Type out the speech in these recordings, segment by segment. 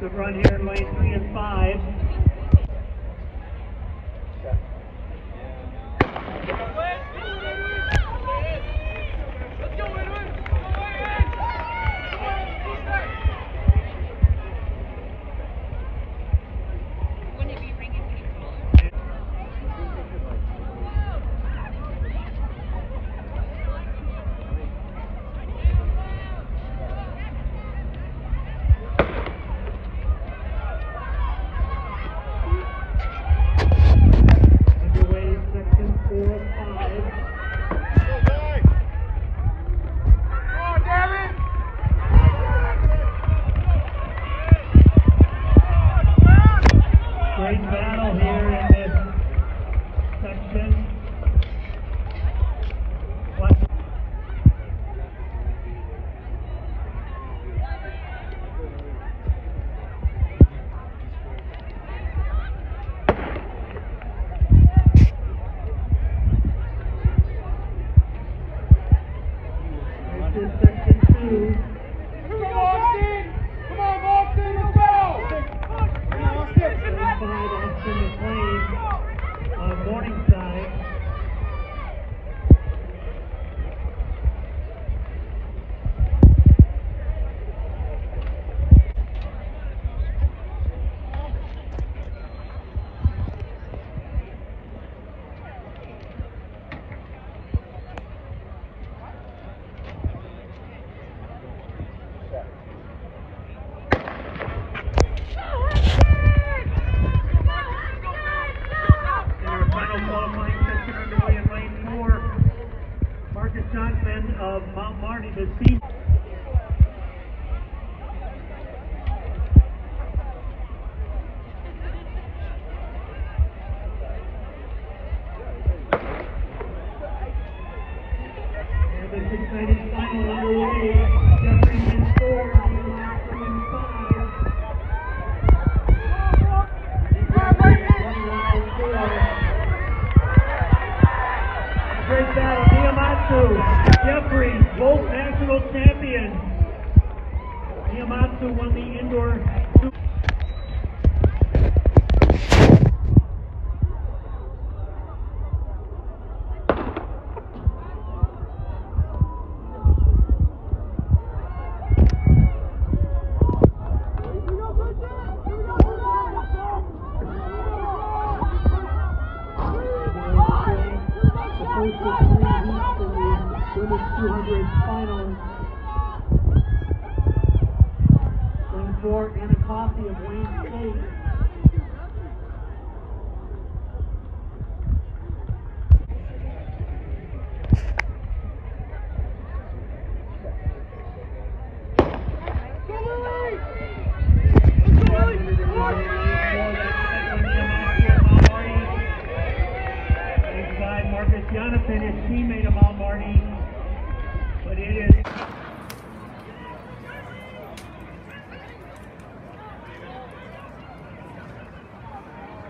Good run here in lane three and five. this. Jeffrey Great battle, Miyamatsu, Jeffrey, both national champions. Miyamatsu won the indoor Jonathan, his teammate of Mount Marty, but it is.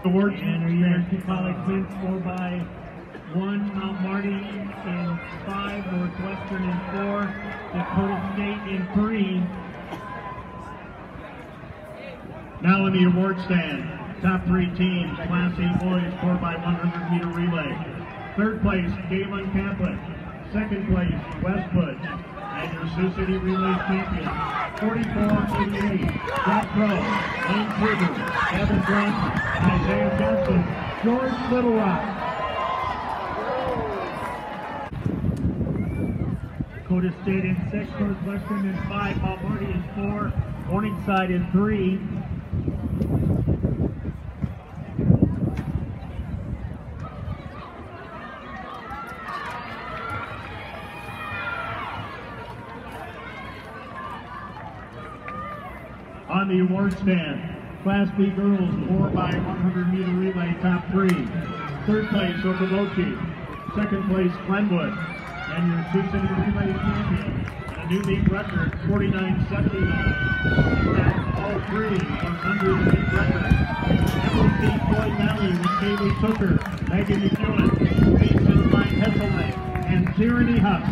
And College four by one Mount Marty in five, Northwestern in four, Dakota State in three. Now in the award stand, top three teams, Class A boys, 4 by 100 meter relay. Third place, Gehlen Catholic. Second place, Westwood. And your Sioux City Relay champion, 44-88, Jack Crow, Lane Kruger, Evan Johnson, Isaiah Johnson, George Little Rock. Dakota State in six, Northwestern in five, Mount Marty in four, Morningside in three. The award stand, Class B girls 4 by 100 meter relay top three. Third place, Okoboji. Second place, Glenwood. And your Sioux City relay champion, a new league record, 49.79. That's all three 100 league records. Emily C. Floyd Valley with Kaylee Tooker, Megan McEwen, Mason Ryan Hesselman, and Tierney Huss.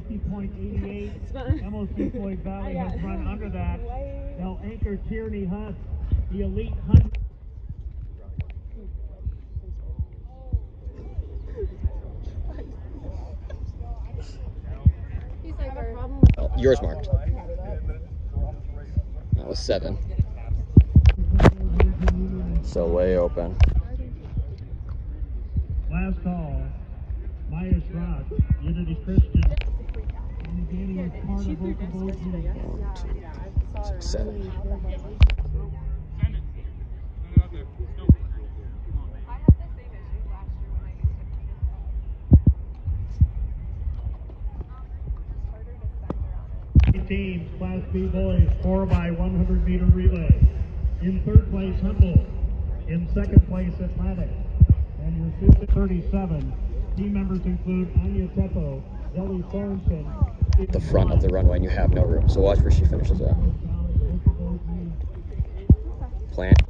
50.88. MOC Floyd Valley has run under that. They'll anchor Tierney Huss, the elite 100. He's like, our problem Oh, yours marked. That was seven. So way open. Last call, Myers Rock, Unity Christian. Teams, Class B boys, 4 by 100 meter relay. In third place, Humboldt. In second place, Atlantic. And your Sioux 37. Team members include Anya Teppo, Ellie Thornton. The front of the runway, and you have no room. So watch where she finishes at. Plant.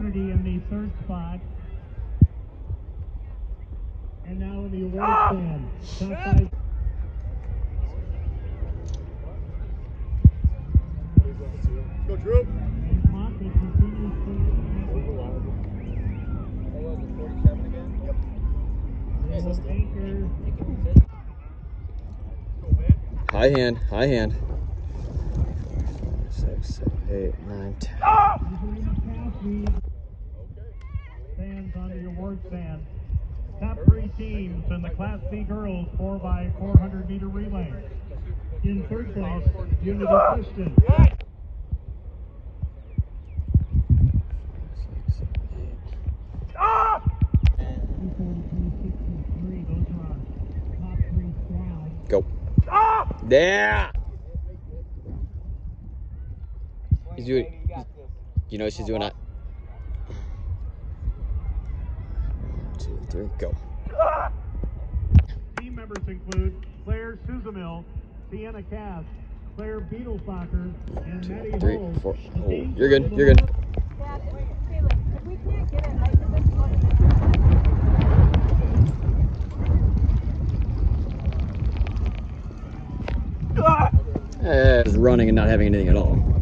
In the third spot. And now in the award stand, top five. Go, Drew. High hand, high hand. Six, seven, eight, nine, ten. Stands on the award stand. Top three teams in the Class B girls 4 by 400 meter relay. In third place, Unity Christian. Six, seven, eight. 242.63, those are our top three squads. Go. Yeah. He's doing. You know what she's doing? That. One, two, three, go. Team members include Claire Suzamil, Sienna Cass, Claire Beetlesocker, and Maddie three, four. Oh, you're good. You're good. Running and not having anything at all.